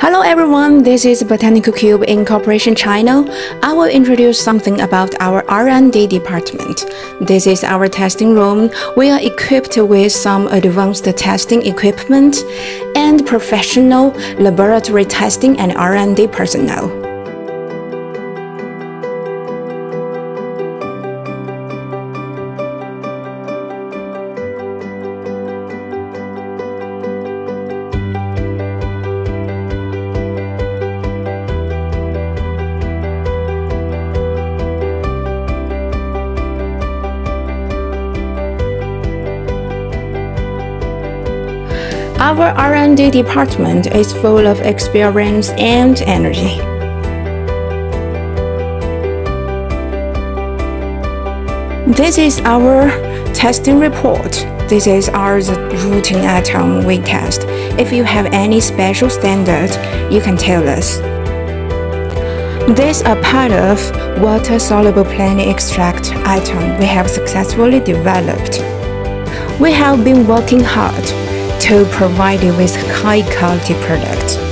Hello everyone, this is Botanical Cube Incorporation China. I will introduce something about our R&D department. This is our testing room. We are equipped with some advanced testing equipment and professional laboratory testing and R&D personnel. Our R&D department is full of experience and energy. This is our testing report. This is our routine item we test. If you have any special standard, you can tell us. This a part of water-soluble plant extract item we have successfully developed. We have been working hard to provide you with high quality product.